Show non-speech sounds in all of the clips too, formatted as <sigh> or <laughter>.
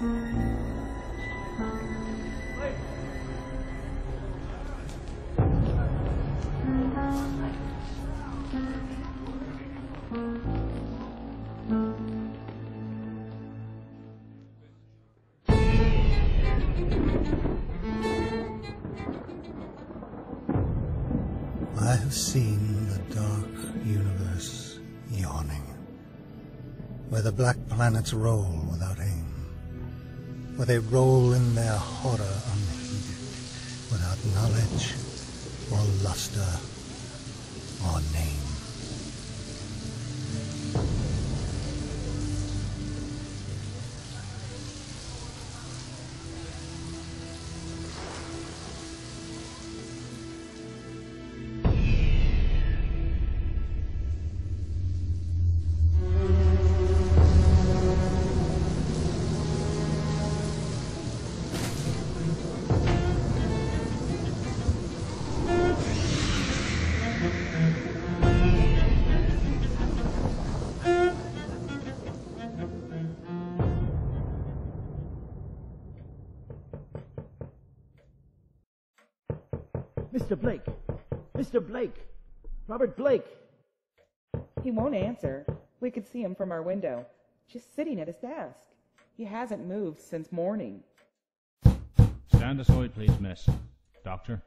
うん。Where the black planets roll without aim, where they roll in their horror unheeded, without knowledge or luster Mr. Blake! Mr. Blake! Robert Blake! He won't answer. We could see him from our window, just sitting at his desk. He hasn't moved since morning. Stand aside, please, miss. Doctor?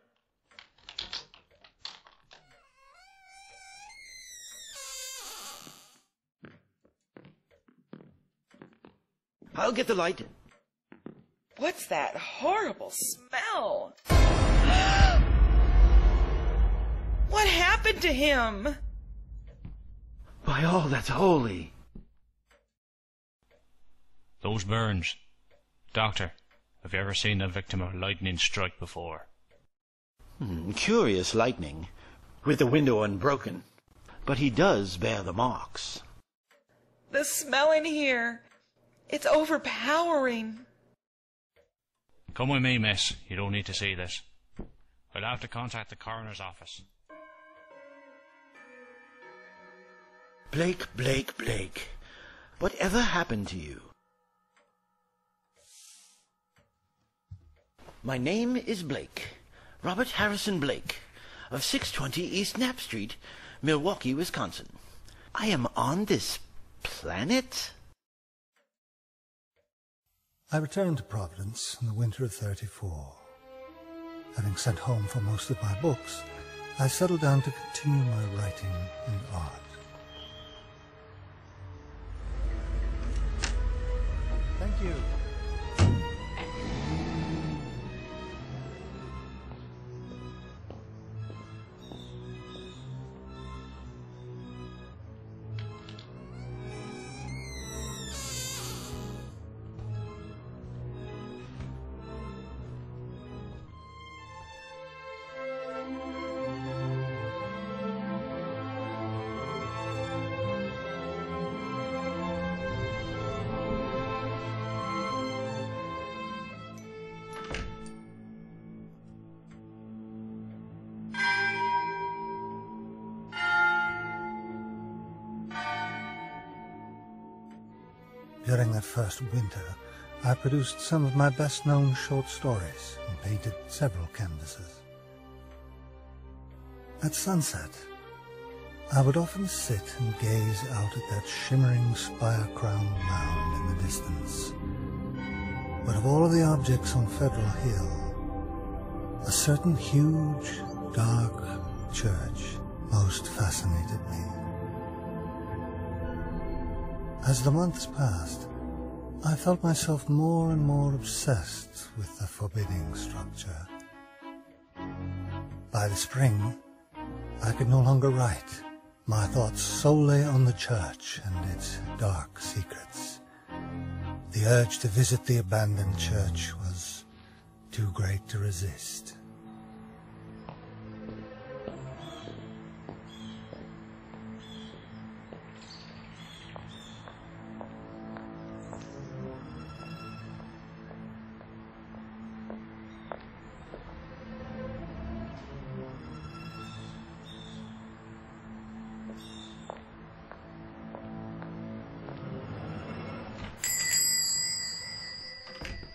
I'll get the light. What's that horrible smell? What happened to him? By all that's holy. Those burns. Doctor, have you ever seen a victim of lightning strike before? Hmm, curious lightning, with the window unbroken. But he does bear the marks. The smell in here. It's overpowering. Come with me, miss. You don't need to see this. I'll have to contact the coroner's office. Blake, Blake, Blake. Whatever happened to you? My name is Blake. Robert Harrison Blake, of 620 East Knapp Street, Milwaukee, Wisconsin. I am on this planet? I returned to Providence in the winter of 34. Having sent home for most of my books, I settled down to continue my writing and art. Thank you. During that first winter, I produced some of my best known short stories and painted several canvases. At sunset, I would often sit and gaze out at that shimmering spire-crowned mound in the distance. But of all of the objects on Federal Hill, a certain huge, dark church most fascinated me. As the months passed, I felt myself more and more obsessed with the forbidding structure. By the spring, I could no longer write, my thoughts solely on the church and its dark secrets. The urge to visit the abandoned church was too great to resist.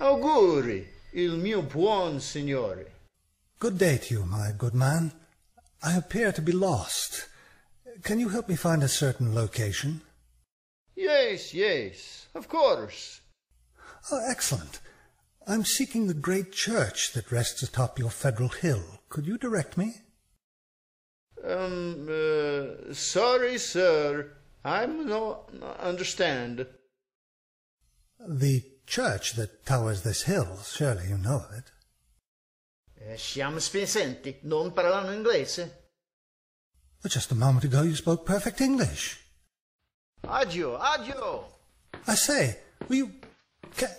Auguri, il mio buon signore. Good day to you, my good man. I appear to be lost. Can you help me find a certain location? Yes, yes, of course. Oh, excellent. I'm seeking the great church that rests atop your federal hill. Could you direct me? Um, uh, sorry, sir. I'm no understand. The church that towers this hill, surely you know of it. Eh, siamo spensenti, non parlano inglese? But just a moment ago you spoke perfect English. Addio, addio. I say, will you... Ca-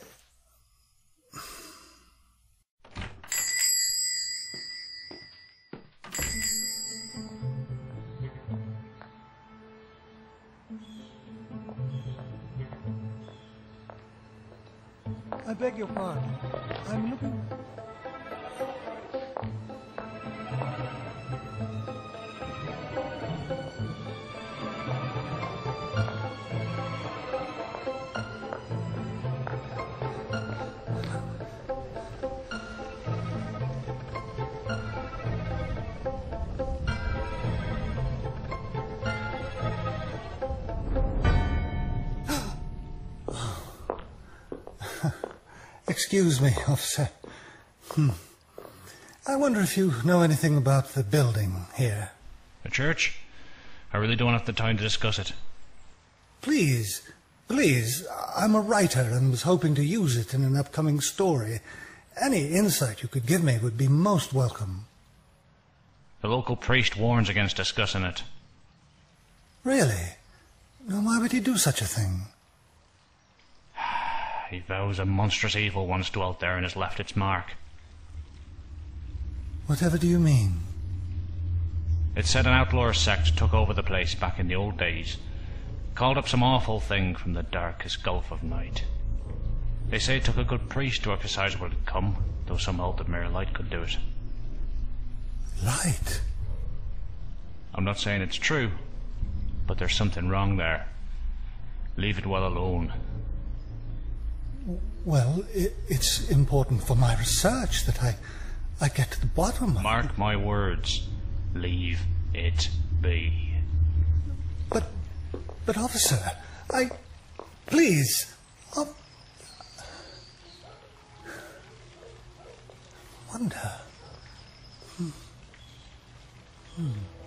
I beg your pardon. I'm looking... Excuse me, <laughs> officer. Hmm. I wonder if you know anything about the building here. The church? I really don't have the time to discuss it. Please, please, I'm a writer and was hoping to use it in an upcoming story. Any insight you could give me would be most welcome. The local priest warns against discussing it. Really? Why would he do such a thing? He vows a monstrous evil once dwelt there and has left its mark. Whatever do you mean? It said an outlaw sect took over the place back in the old days. Called up some awful thing from the darkest gulf of night. They say it took a good priest to exercise what had come, though some held that mere light could do it. Light? I'm not saying it's true, but there's something wrong there. Leave it well alone. Well, i it's important for my research that I, I get to the bottom of Mark my words. Leave it be. But, but officer, I, please, um, wonder. Hmm. Hmm.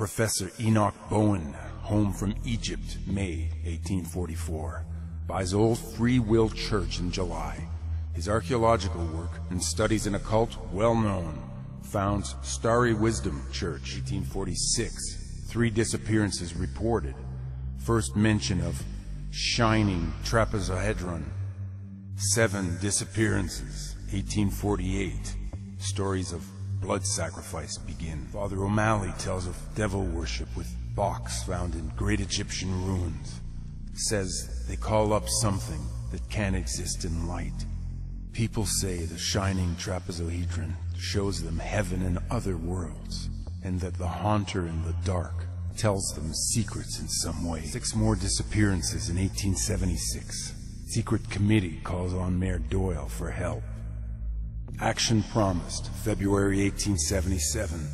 Professor Enoch Bowen, home from Egypt, May 1844. Buys Old Free Will Church in July. His archaeological work and studies in occult well known. Founds Starry Wisdom Church, 1846. Three disappearances reported. First mention of shining trapezohedron. Seven disappearances, 1848. Stories of blood sacrifice begin. Father O'Malley tells of devil worship with box found in great Egyptian ruins. Says they call up something that can't exist in light. People say the shining trapezohedron shows them heaven and other worlds, and that the haunter in the dark tells them secrets in some way. Six more disappearances in 1876. Secret committee calls on Mayor Doyle for help. Action promised, February 1877.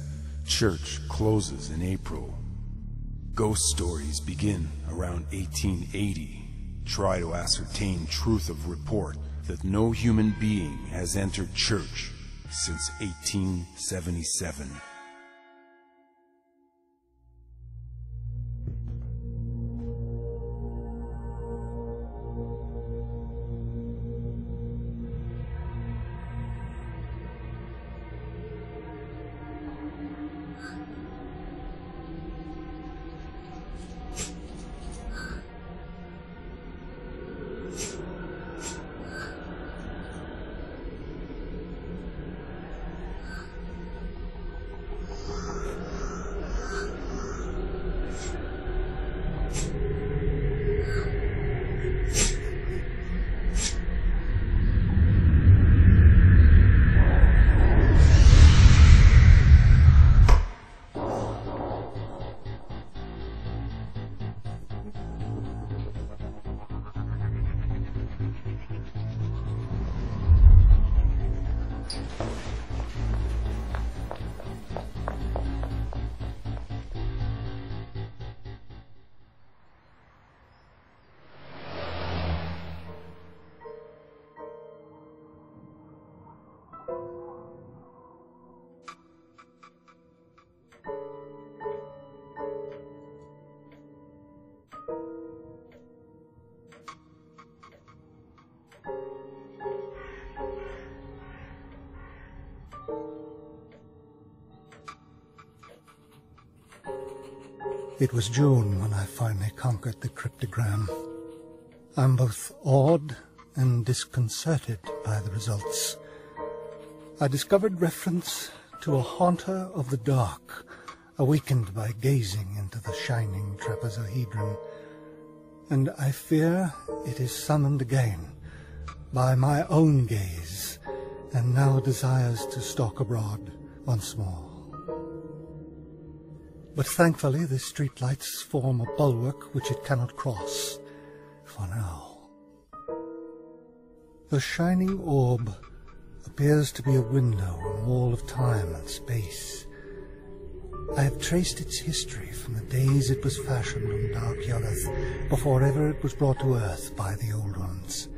Church closes in April. Ghost stories begin around 1880. Try to ascertain truth of report that no human being has entered church since 1877. It was June when I finally conquered the cryptogram. I'm both awed and disconcerted by the results. I discovered reference to a haunter of the dark, awakened by gazing into the shining trapezohedron, and I fear it is summoned again by my own gaze, and now desires to stalk abroad once more. But thankfully the streetlights form a bulwark which it cannot cross, for now. The shining orb appears to be a window on a wall of time and space. I have traced its history from the days it was fashioned on dark Yuggoth, before ever it was brought to earth by the Old Ones,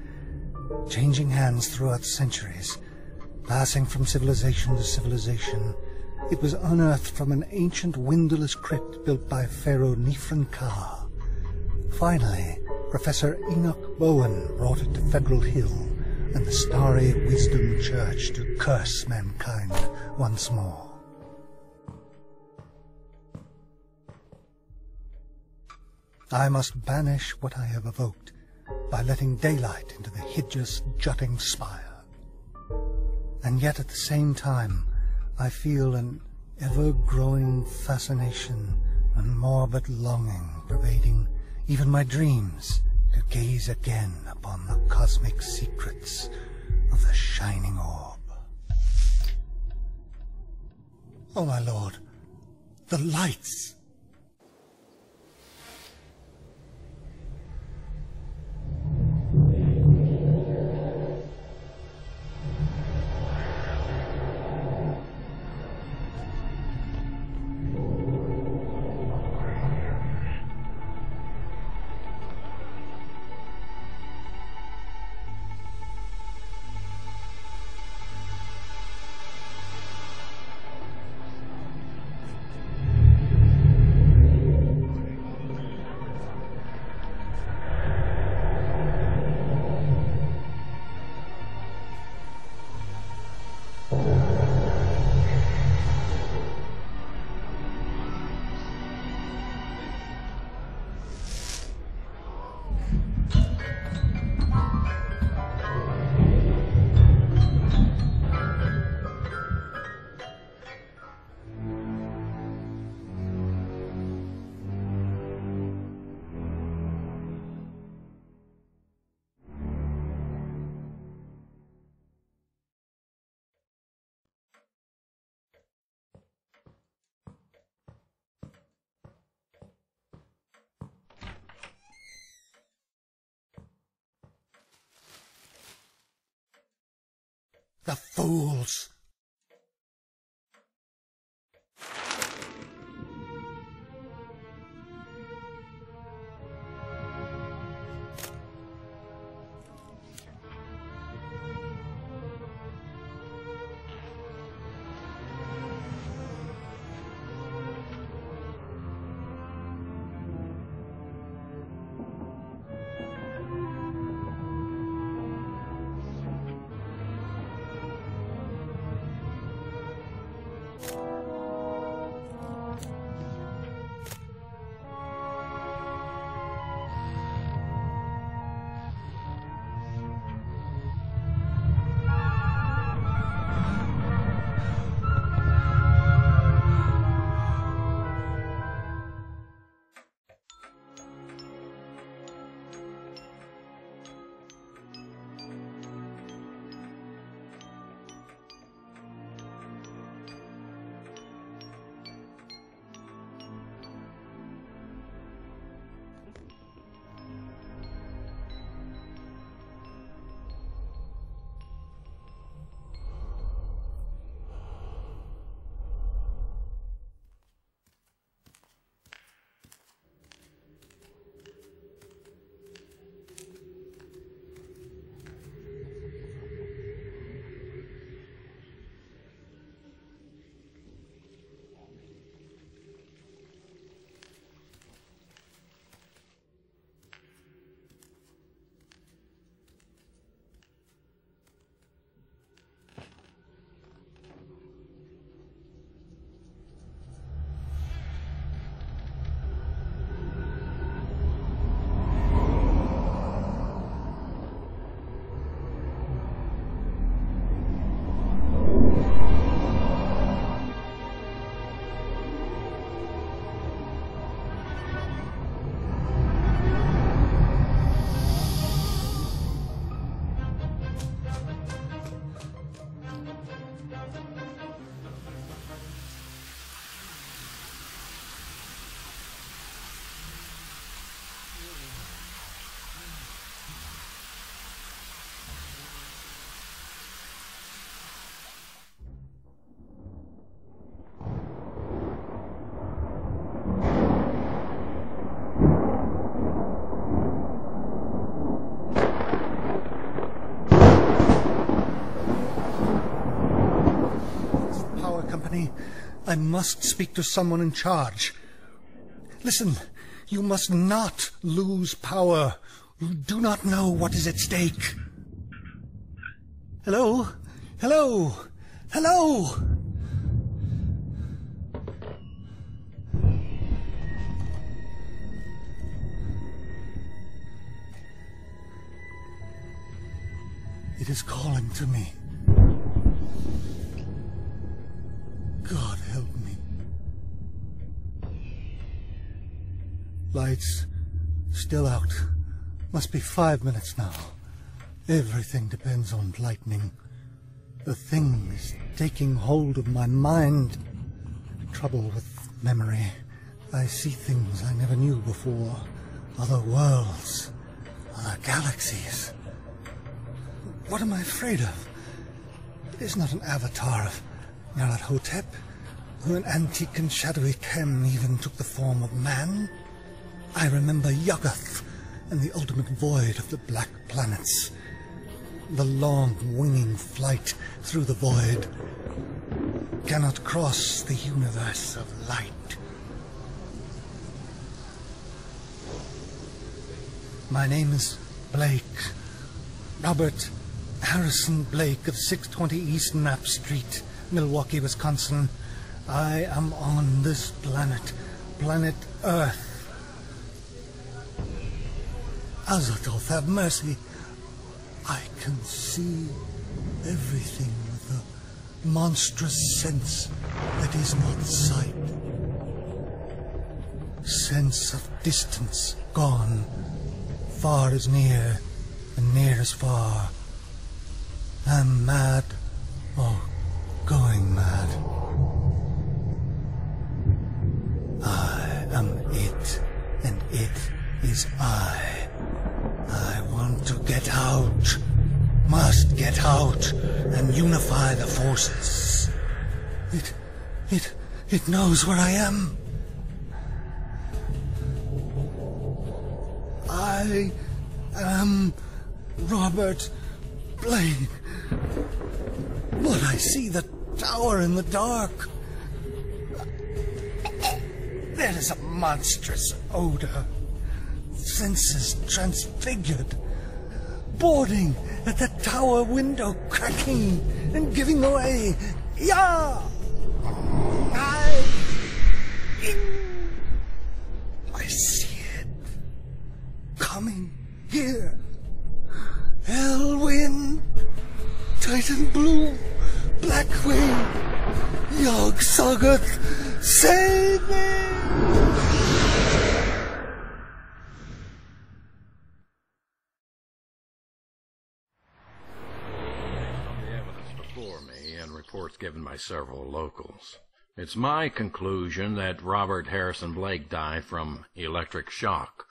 changing hands throughout centuries, passing from civilization to civilization, it was unearthed from an ancient windowless crypt built by Pharaoh Nefren-Ka. Finally, Professor Enoch Bowen brought it to Federal Hill and the Starry Wisdom Church to curse mankind once more. I must banish what I have evoked by letting daylight into the hideous jutting spire. And yet at the same time, I feel an ever-growing fascination and morbid longing pervading even my dreams to gaze again upon the cosmic secrets of the shining orb. Oh, my lord, the lights! The fools! I must speak to someone in charge. Listen, you must not lose power. You do not know what is at stake. Hello? Hello? Hello? It is calling to me. Still out. Must be five minutes now. Everything depends on lightning. The thing is taking hold of my mind. Trouble with memory. I see things I never knew before. Other worlds. Other galaxies. What am I afraid of? It is not an avatar of Nyarlathotep, who an antique and shadowy Khem even took the form of man. I remember Yuggoth and the ultimate void of the black planets. The long winging flight through the void cannot cross the universe of light. My name is Blake. Robert Harrison Blake of 620 East Knapp Street, Milwaukee, Wisconsin. I am on this planet, planet Earth. Azathoth, have mercy. I can see everything with a monstrous sense that is not sight. Sense of distance gone. Far is near, and near is far. I'm mad, unify the forces. It, it, it knows where I am. I am Robert Blake. But I see the tower in the dark. There is a monstrous odor. Senses transfigured. Boarding at the tower window, cracking and giving away. Yeah! I. I see it. Coming here. Elwyn. Titan Blue. Blackwing. Yog. Save me! the evidence before me and reports given by several locals. It's my conclusion that Robert Harrison Blake died from electric shock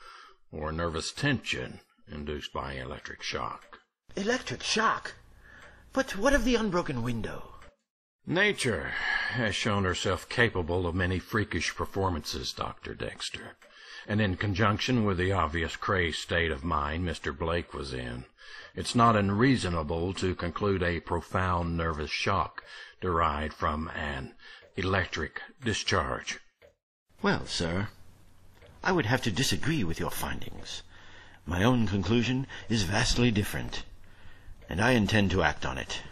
or nervous tension induced by electric shock. Electric shock? But what of the unbroken window? Nature has shown herself capable of many freakish performances, Dr. Dexter. And in conjunction with the obvious crazed state of mind Mr. Blake was in, it's not unreasonable to conclude a profound nervous shock derived from an electric discharge. Well, sir, I would have to disagree with your findings. My own conclusion is vastly different, and I intend to act on it.